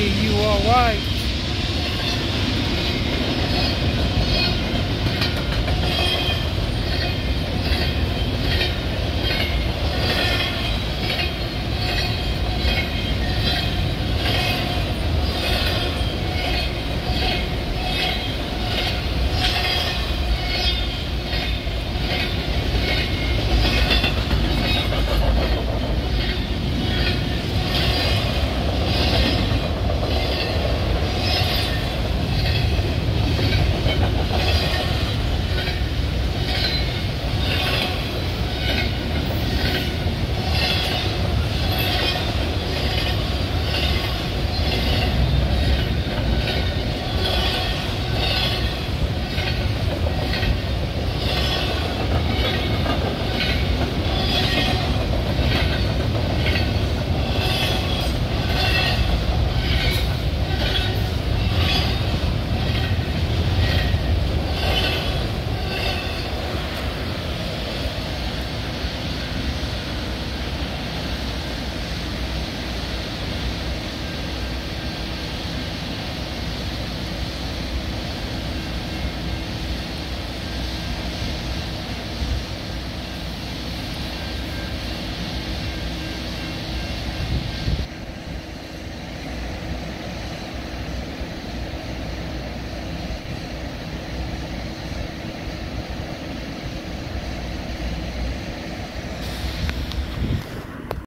you K-U-R-Y.